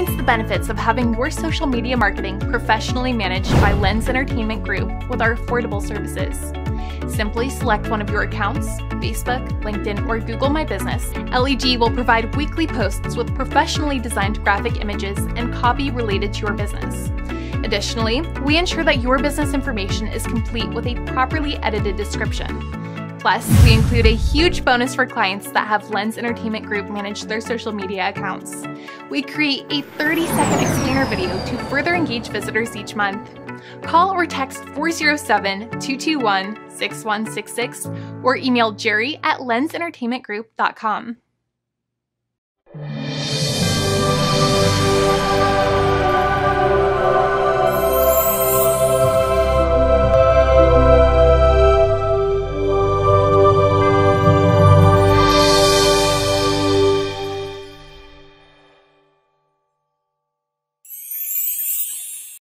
Experience the benefits of having your social media marketing professionally managed by Lenz Entertainment Group with our affordable services. Simply select one of your accounts Facebook, LinkedIn, or Google My Business. LEG will provide weekly posts with professionally designed graphic images and copy related to your business. Additionally, we ensure that your business information is complete with a properly edited description. Plus, we include a huge bonus for clients that have Lenz Entertainment Group manage their social media accounts. We create a 30 second explainer video to further engage visitors each month. Call or text 407 221 6166 or email jerry at lenzentertainmentgroup.com.